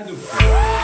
I adopté.